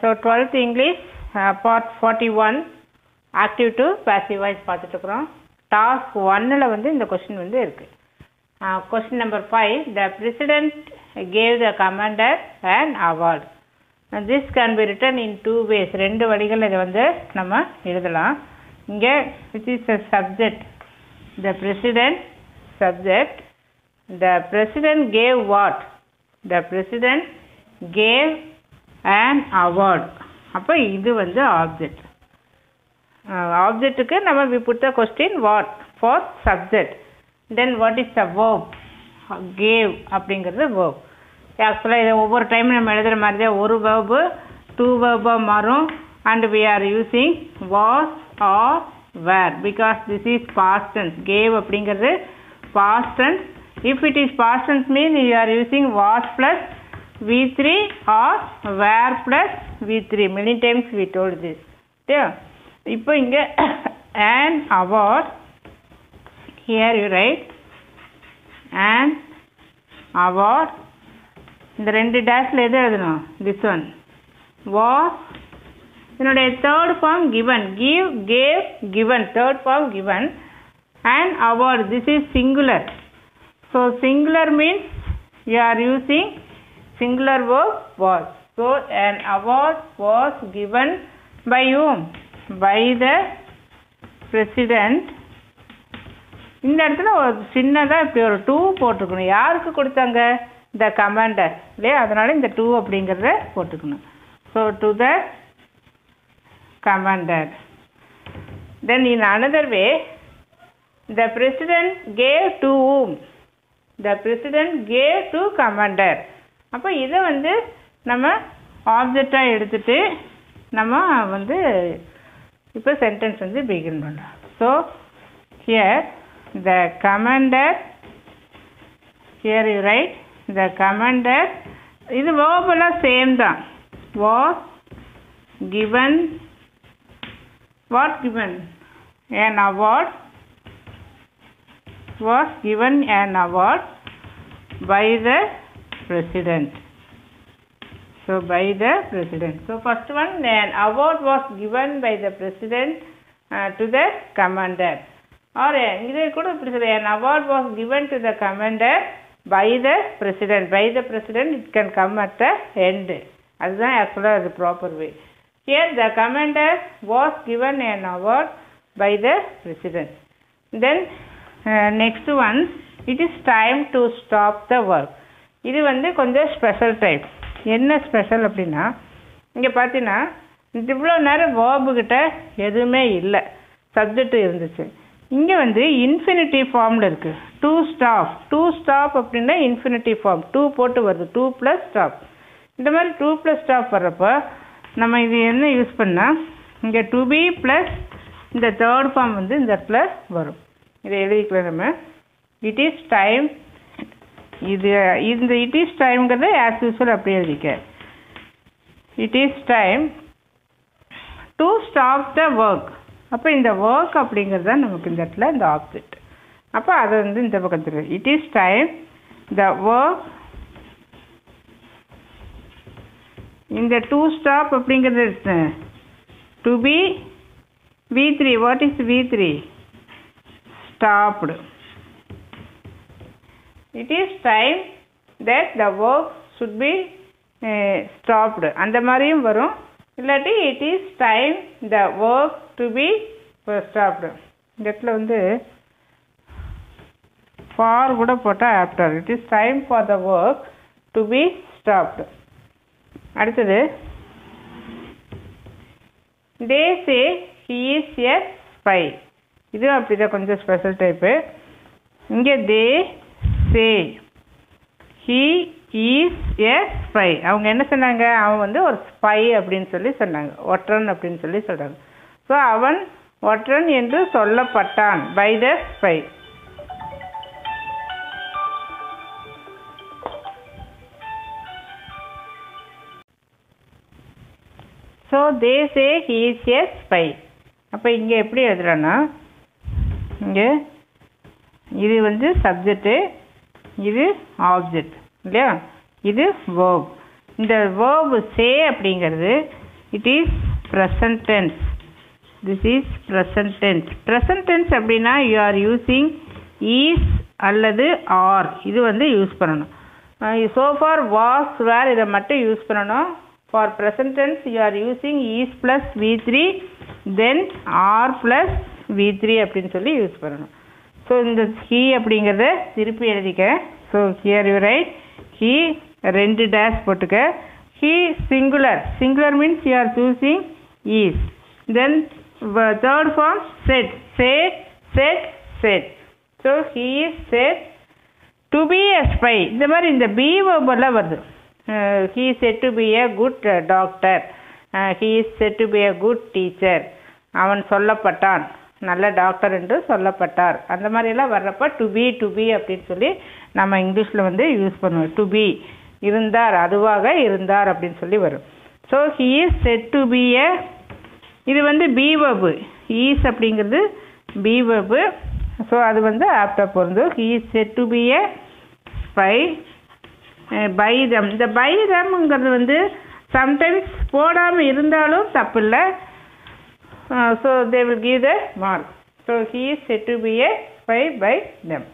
So twelfth English part forty one active to passive voice பார்த்துட்ருக்குறோம் task ஒன்னில் வந்து இந்த question வந்து இருக்குது question number five the president gave the commander and award this can be written in two ways ரெண்டு வழிகள் இதை வந்து நம்ம எழுதலாம். இங்கே which is the subject the president subject the president gave what the president gave and award அப்போ இது வந்து ஆப்ஜெக்ட் ஆப்ஜெக்ட்டுக்கு நம்ம we put the question what for subject then what is the verb gave அப்படிங்கிறது வேர்ப் ஆக்சுவலாக இதை ஒவ்வொரு time நம்ம எழுதுகிற மாதிரி தான் ஒரு வேர்பு டூ வேர்பாக மாறும். And we are using was or were because this is past tense gave அப்படிங்கிறது past tense if it is past tense mean you are using was plus V three or were plus V three many times we told this okay இப்போ இங்கே and award here you write and award இந்த ரெண்டு டேஷில் எது எழுதணும்? This one was இதனுடைய third form given give gave given third form given and award this is singular so singular means you are using singular verb was. So an award was given by whom? By the president. இந்த இடத்துல ஒரு சின்னதாக இப்படி ஒரு two போட்டுக்கணும் யாருக்கு கொடுத்தாங்க? த commander இல்லையா? அதனால் இந்த டூ அப்படிங்கிறத போட்டுக்கணும். So to the commander then in another way the president gave to um the president gave to commander அப்போ இதை வந்து நம்ம ஆப்ஜெக்டாக எடுத்துட்டு நம்ம வந்து இப்போ சென்டென்ஸ் வந்து பிகின் பண்ணுறோம் so here the commander here you write the commander இது வேர்பெல்லாம் சேம் தான். Was given what given an award. Was given an award by the president. So by the president. So first one, an award was given by the president uh, to the commander. Or இது கூட இப்படி சொல்ல an award was given to the commander by the president. By the president it can come at the end. அதுதான் ஆக்சுவலாக அது proper way here the commander was given an award by the president. Then uh, next one, it is time to stop the work. இது வந்து கொஞ்சம் special type என்ன special அப்படின்னா இங்கே பார்த்தீங்கன்னா இவ்வளோ நேரம் வேர்புக்கிட்ட எதுவுமே இல்லை. சப்ஜெக்ட் இருந்துச்சு. இங்கே வந்து இன்ஃபினிட்டி ஃபார்மில் இருக்குது டூ ஸ்டாப் டூ ஸ்டாப் அப்படின்னா இன்ஃபினிட்டி ஃபார்ம் டூ போட்டு வருது. டூ ப்ளஸ் ஸ்டாப் இந்த மாதிரி டூ ப்ளஸ் ஸ்டாப் வர்றப்போ நம்ம இது என்ன யூஸ் பண்ணால் இங்கே டு பி ப்ளஸ் இந்த தேர்ட் ஃபார்ம் வந்து இந்த இடத்துல வரும். இதை எழுதிக்கலாம் நம்ம. இட் இஸ் டைம் இது இந்த இட் இஸ் டைம்ங்கிறது ஆஸ் யூஸ்வல் அப்படி எழுதிக்க. It is time to stop the work அப்போ இந்த ஒர்க் அப்படிங்கிறது தான் நமக்கு இந்த இடத்துல இந்த ஆப்ஜெக்ட் அப்போ அதை வந்து இந்த பக்கத்தில் it is time the work இந்த டூ ஸ்டாப் அப்படிங்கிறது to be V three what is V three stopped it is time that the work should be stopped அந்த மாதிரியும் வரும். இல்லாட்டி it is time the work to be stopped இந்த இடத்துல வந்து for கூட போட்டால் after it is time for the work to be stopped அடுத்தது they say he is a spy இதுவும் அப்படி தான் கொஞ்சம் ஸ்பெஷல் டைப்பு இங்கே they say he is a spy அவங்க என்ன சொன்னாங்க? அவன் வந்து ஒரு ஸ்பை அப்படின்னு சொல்லி சொன்னாங்க. ஒற்றன் அப்படின்னு சொல்லி சொல்கிறாங்க ஸோ அவன் ஒற்றன் என்று சொல்லப்பட்டான் by the spy so they say he is a spy அப்போ இங்கே எப்படி எழுதுறோன்னா? இங்கே இது வந்து சப்ஜெக்ட்டு இது ஆப்ஜெக்ட் இல்லையா? இது வேர்ப் இந்த வேர்பு சே அப்படிங்கிறது it is present tense this is present tense present tense அப்படின்னா யூ ஆர் யூஸிங் ஈஸ் அல்லது ஆர் இது வந்து யூஸ் பண்ணணும். ஸோ ஃபார் வாஸ் வேர் இதை மட்டும் யூஸ் பண்ணணும். For present tense you are using is plus V three then are plus V three அப்படின்னு சொல்லி யூஸ் பண்ணணும். ஸோ இந்த ஹீ அப்படிங்கிறத திருப்பி எழுதிக்க so here you write he ரெண்டு டேஷ் போட்டுக்க. He singular singular means you are choosing is then third form said said said said so he is said to be a spy இந்த மாதிரி இந்த be எல்லாம் வருது. He said to be a good doctor he is said to be a good teacher அவன் சொல்லப்பட்டான். நல்ல doctor என்று சொல்லப்பட்டார். அந்த மாதிரியெல்லாம் வர்றப்ப டு பி டு பி அப்படின்னு சொல்லி நம்ம இங்கிலீஷில் வந்து யூஸ் பண்ணுவோம். டு பி இருந்தார் அதுவாக இருந்தார் அப்படின்னு சொல்லி வரும். So he is said to be a இது வந்து பி வபு ஈஸ் அப்படிங்கிறது பி வபு ஸோ அது வந்து ஆப்டாக பொருந்தும். He is said to be a spy by பைரம். இந்த பைரம்ங்கிறது வந்து சம்டைம்ஸ் போடாமல் இருந்தாலும் தப்பு இல்லை Uh, so they will give the mark. So he is said to be a spy by them.